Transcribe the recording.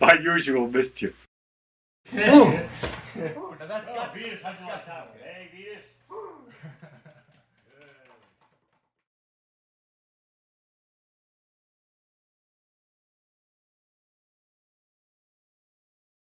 My usual mischief. Ooh. Now that's got, that one? hey, Venus.